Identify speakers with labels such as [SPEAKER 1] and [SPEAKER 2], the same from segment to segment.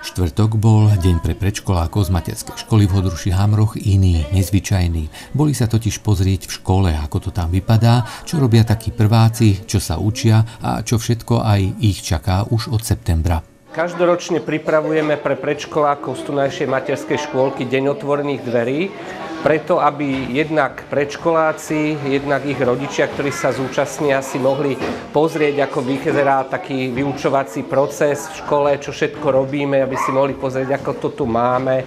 [SPEAKER 1] Štvrtok bol deň pre predškolákov z materskej školy v Hodruši Hamroch iný, nezvyčajný. Boli sa totiž pozrieť v škole, ako to tam vypadá, čo robia takí prváci, čo sa učia a čo všetko aj ich čaká už od septembra.
[SPEAKER 2] Každoročne pripravujeme pre predškolákov z tunajšej materskej škôlky Deň otvorených dverí, preto aby jednak predškoláci, jednak ich rodičia, ktorí sa zúčastnia, si mohli pozrieť, ako vyzerá taký vyučovací proces v škole, čo všetko robíme, aby si mohli pozrieť, ako to tu máme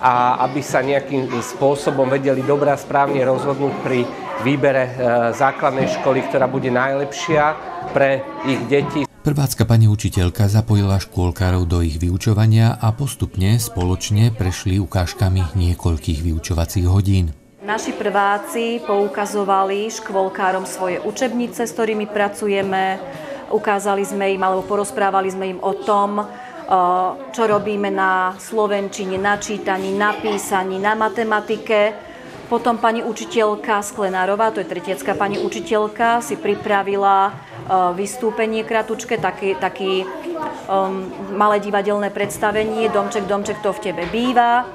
[SPEAKER 2] a aby sa nejakým spôsobom vedeli dobrá správne rozhodnúť pri výbere e, základnej školy, ktorá bude najlepšia pre ich deti.
[SPEAKER 1] Prvácka pani učiteľka zapojila škôlkárov do ich vyučovania a postupne spoločne prešli ukážkami niekoľkých vyučovacích hodín.
[SPEAKER 3] Naši prváci poukazovali škôlkárom svoje učebnice, s ktorými pracujeme. Ukázali sme im, alebo porozprávali sme im o tom, čo robíme na slovenčine, na čítaní, na písaní, na matematike. Potom pani učiteľka Sklenárová, to je tretiecká pani učiteľka, si pripravila vystúpenie kratučké, taký, taký um, malé divadelné predstavenie, domček, domček, to v tebe býva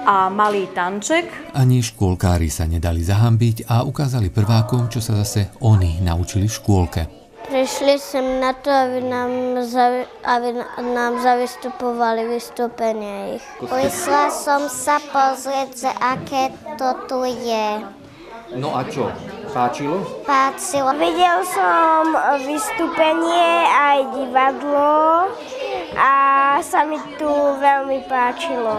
[SPEAKER 3] a malý tanček.
[SPEAKER 1] Ani škôlkári sa nedali zahambiť a ukázali prvákom, čo sa zase oni naučili v škôlke.
[SPEAKER 4] Prišli sem na to, aby nám, zavi, aby nám zavystupovali vystúpenie ich. Prišla som sa pozrieť, že aké to tu je.
[SPEAKER 2] No a čo? Páčilo?
[SPEAKER 4] Páčilo. Videl som vystúpenie aj divadlo a sa mi tu veľmi páčilo.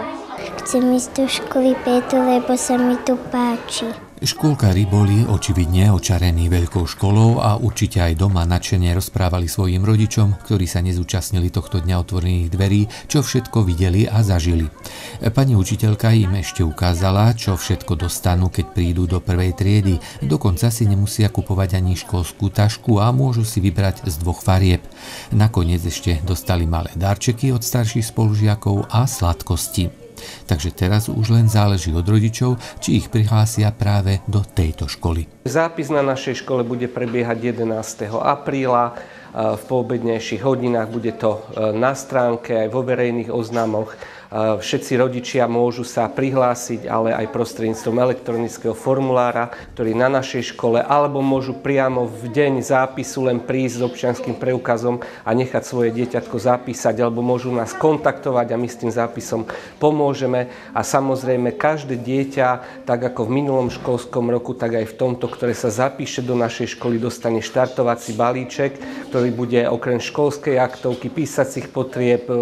[SPEAKER 4] Chcem ísť do školy preto, lebo sa mi tu páči.
[SPEAKER 1] Škôlkári boli očividne očarení veľkou školou a určite aj doma nadšene rozprávali svojim rodičom, ktorí sa nezúčastnili tohto dňa otvorených dverí, čo všetko videli a zažili. Pani učiteľka im ešte ukázala, čo všetko dostanú, keď prídu do prvej triedy. Dokonca si nemusia kupovať ani školskú tašku a môžu si vybrať z dvoch farieb. Nakoniec ešte dostali malé darčeky od starších spolužiakov a sladkosti. Takže teraz už len záleží od rodičov, či ich prihlásia práve do tejto školy.
[SPEAKER 2] Zápis na našej škole bude prebiehať 11. apríla v poobednejších hodinách. Bude to e, na stránke aj vo verejných oznamoch. Všetci rodičia môžu sa prihlásiť, ale aj prostredníctvom elektronického formulára, ktorý na našej škole, alebo môžu priamo v deň zápisu len prísť s občianským preukazom a nechať svoje dieťatko zapísať, alebo môžu nás kontaktovať a my s tým zápisom pomôžeme. A samozrejme, každé dieťa, tak ako v minulom školskom roku, tak aj v tomto, ktoré sa zapíše do našej školy, dostane štartovací balíček, ktorý bude okrem školskej aktovky, písacích potrieb, e,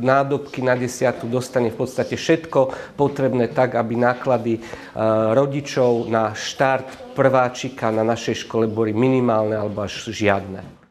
[SPEAKER 2] nádobky na desiatu dostane v podstate všetko potrebné tak, aby náklady e, rodičov na štart prváčika na našej škole boli minimálne alebo až žiadne.